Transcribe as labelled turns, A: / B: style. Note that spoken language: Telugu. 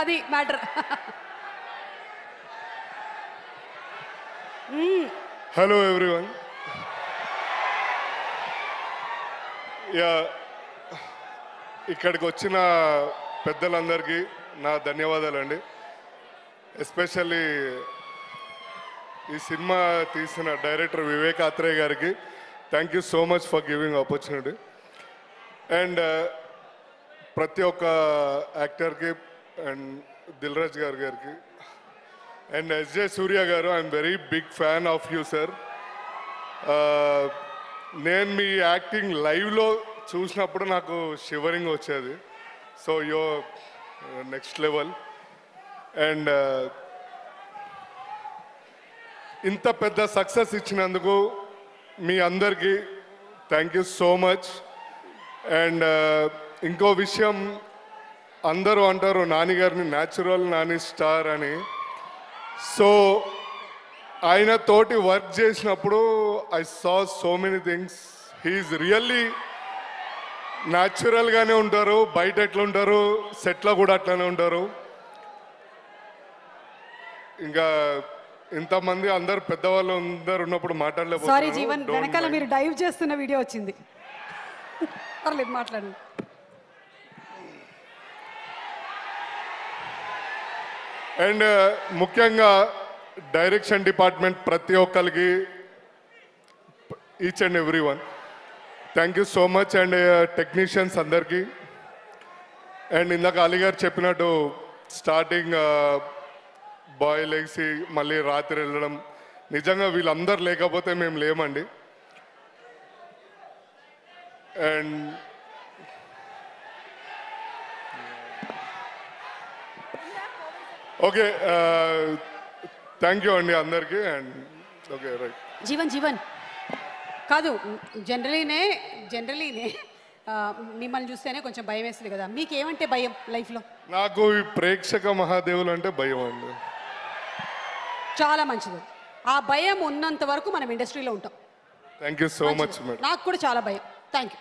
A: అది మ్యాటర్.
B: హలో ఎవ్రీవన్ యా ఇక్కడికి వచ్చిన పెద్దలందరికీ నా ధన్యవాదాలండి. ఎస్పెషల్లీ ఈ సినిమా తీసిన డైరెక్టర్ వివేక్ ఆత్రేయ గారికి thank you so much for giving opportunity and ప్రతి ఒక్క యాక్టర్కి అండ్ దిల్రాజ్ గారు గారి గారికి అండ్ ఎస్జే సూర్య గారు I'm very big fan of you sir. నేను మీ యాక్టింగ్ లైవ్లో చూసినప్పుడు నాకు షివరింగ్ వచ్చేది. సో యో నెక్స్ట్ లెవెల్. అండ్ ఇంత పెద్ద సక్సెస్ ఇచ్చినందుకు మీ అందరికీ thank you so much. And ఇంకో విషయం అందరూ అంటారు నాని గారిని న్యాచురల్ నాని స్టార్ అని. సో ఆయన తోటి వర్క్ చేసినప్పుడు I saw so many things he is really న్యాచురల్గానే ఉంటారు బయట ఎట్లా ఉంటారు సెట్లో కూడా అట్లానే ఉంటారు. ఇంకా ఇంతమంది అందరు పెద్దవాళ్ళు అందరు ఉన్నప్పుడు
A: సారీ
B: మాట్లాడలేకపోతున్నారు
A: జీవన్ వెనకాల. మీరు డైవ్ చేస్తున్న వీడియో వచ్చింది. పర్లేదు మాట్లాడండి.
B: అండ్ ముఖ్యంగా డైరెక్షన్ డిపార్ట్మెంట్ ప్రతి ఒక్కరికి each and every one thank you so much and technicians అందరికీ. అండ్ ఇందాక అలీగారు చెప్పినట్టు స్టార్టింగ్ బాయ్ లేచి మళ్ళీ రాత్రి వెళ్ళడం. నిజంగా వీళ్ళందరూ లేకపోతే మేము లేమండి. అండ్ ఓకే థ్యాంక్ యూ అండి అందరికీ and okay right
A: Jeevan Jeevan. కాదు జనరలీనే జనరలీనే మిమ్మల్ని చూస్తేనే కొంచెం భయం వేస్తుంది కదా. మీకు ఏమంటే భయం లైఫ్లో?
B: నాకు ఈ ప్రేక్షక మహాదేవులు అంటే భయం అండి.
A: చాలా మంచిది. ఆ భయం ఉన్నంత వరకు మనం ఇండస్ట్రీలో ఉంటాం.
B: థ్యాంక్ యూ సో మచ్
A: నాకు కూడా చాలా భయం. Thank you